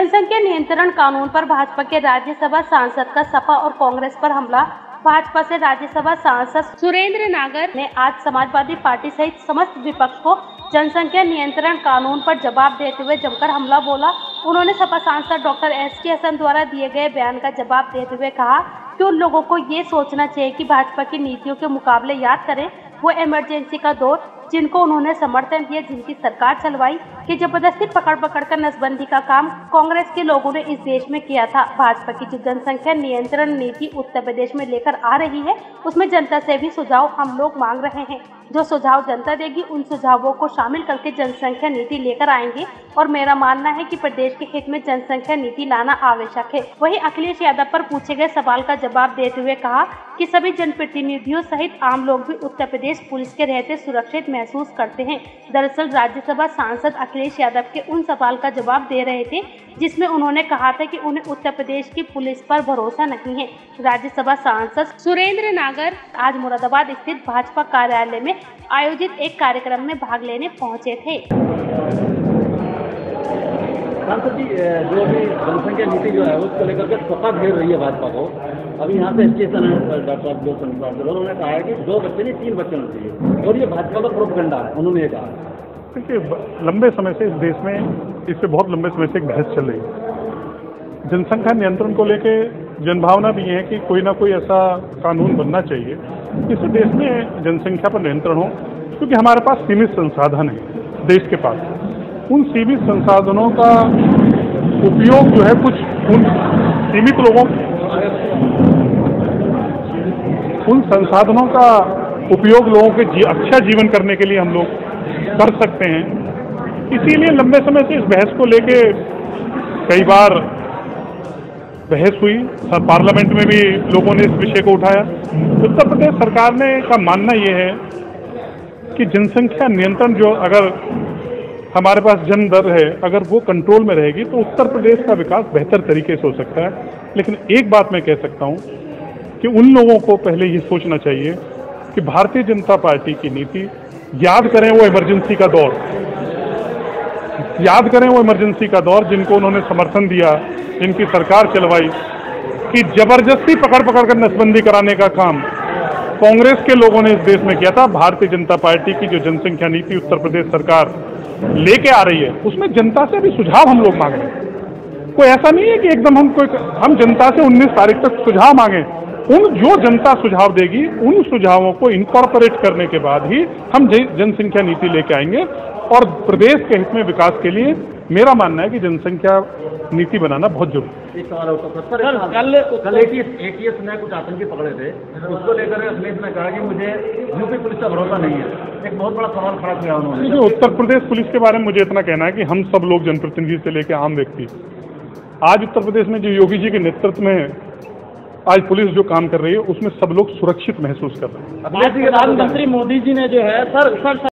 जनसंख्या नियंत्रण कानून पर भाजपा के राज्यसभा सांसद का सपा और कांग्रेस पर हमला। भाजपा से राज्यसभा सांसद सुरेंद्र नागर ने आज समाजवादी पार्टी सहित समस्त विपक्ष को जनसंख्या नियंत्रण कानून पर जवाब देते हुए जमकर हमला बोला। उन्होंने सपा सांसद डॉक्टर एस के हसन द्वारा दिए गए बयान का जवाब देते हुए कहा कि उन लोगों को ये सोचना चाहिए कि भाजपा की नीतियों के मुकाबले याद करें। वो इमरजेंसी का दौर जिनको उन्होंने समर्थन दिया जिनकी सरकार चलवाई कि ज़बरदस्ती पकड़ पकड़ कर नसबंदी का काम कांग्रेस के लोगों ने इस देश में किया था। भाजपा की जो जनसंख्या नियंत्रण नीति उत्तर प्रदेश में लेकर आ रही है, उसमें जनता से भी सुझाव हम लोग मांग रहे हैं। जो सुझाव जनता देगी, उन सुझावों को शामिल करके जनसंख्या नीति लेकर आएँगे। और मेरा मानना है कि प्रदेश के हित में जनसंख्या नीति लाना आवश्यक है। वहीं अखिलेश यादव पर पूछे गए सवाल का जवाब देते हुए कहा कि सभी जनप्रतिनिधियों सहित आम लोग भी उत्तर प्रदेश पुलिस के रहते सुरक्षित महसूस करते हैं। दरअसल राज्यसभा सांसद अखिलेश यादव के उन सवाल का जवाब दे रहे थे, जिसमें उन्होंने कहा था कि उन्हें उत्तर प्रदेश की पुलिस पर भरोसा नहीं है। राज्यसभा सांसद सुरेंद्र नागर आज मुरादाबाद स्थित भाजपा कार्यालय में आयोजित एक कार्यक्रम में भाग लेने पहुँचे थे। सांसद जी जो अभी जनसंख्या नीति जो है उसको लेकर के सपा घेर रही है भाजपा को। अभी यहाँ से स्टेशन है डॉक्टर अब्दुल संसार उन्होंने कहा है कि दो बच्चे नहीं तीन बच्चे होने चाहिए। और ये भाजपा का प्रोपगंडा है उन्होंने ये कहा। देखिए लंबे समय से इस देश में इस पे बहुत लंबे समय से एक बहस चल रही है। जनसंख्या नियंत्रण को लेके जनभावना भी ये है कि कोई ना कोई ऐसा कानून बनना चाहिए जिससे देश में जनसंख्या पर नियंत्रण हो क्योंकि हमारे पास सीमित संसाधन है देश के पास। उन सीमित संसाधनों का उपयोग जो है कुछ उन सीमित लोगों उन संसाधनों का उपयोग लोगों के जी, अच्छा जीवन करने के लिए हम लोग कर सकते हैं। इसीलिए लंबे समय से इस बहस को लेके कई बार बहस हुई। पार्लियामेंट में भी लोगों ने इस विषय को उठाया। उत्तर प्रदेश सरकार ने का मानना ये है कि जनसंख्या नियंत्रण जो अगर हमारे पास जन दर है, अगर वो कंट्रोल में रहेगी तो उत्तर प्रदेश का विकास बेहतर तरीके से हो सकता है। लेकिन एक बात मैं कह सकता हूँ कि उन लोगों को पहले ये सोचना चाहिए कि भारतीय जनता पार्टी की नीति, याद करें वो इमरजेंसी का दौर याद करें वो इमरजेंसी का दौर जिनको उन्होंने समर्थन दिया, जिनकी सरकार चलवाई, कि ज़बरदस्ती पकड़ पकड़ कर नसबंदी कराने का काम कांग्रेस के लोगों ने इस देश में किया था। भारतीय जनता पार्टी की जो जनसंख्या नीति उत्तर प्रदेश सरकार लेके आ रही है, उसमें जनता से भी सुझाव हम लोग मांग कोई ऐसा नहीं है कि एकदम हम कोई हम जनता से 19 तारीख तक सुझाव मांगे। उन जो जनता सुझाव देगी उन सुझावों को इनकॉर्पोरेट करने के बाद ही हम जनसंख्या नीति लेके आएँगे। और प्रदेश के हित में विकास के लिए मेरा मानना है कि जनसंख्या नीति बनाना बहुत ज़रूरी है। कल कल एटीएस एटीएस ने कुछ आतंकी पकड़े थे। उसको लेकर अखिलेश ने कहा कि मुझे यूपी पुलिस का भरोसा नहीं है। एक बहुत बड़ा सवाल खड़ा किया उन्होंने। देखिए उत्तर प्रदेश पुलिस के बारे में मुझे इतना कहना है कि हम सब लोग जनप्रतिनिधि से लेकर आम व्यक्ति। आज उत्तर प्रदेश में जो योगी जी के नेतृत्व में आज पुलिस जो काम कर रही है, उसमें सब लोग सुरक्षित महसूस कर रहे हैं। प्रधानमंत्री मोदी जी ने जो है सर सर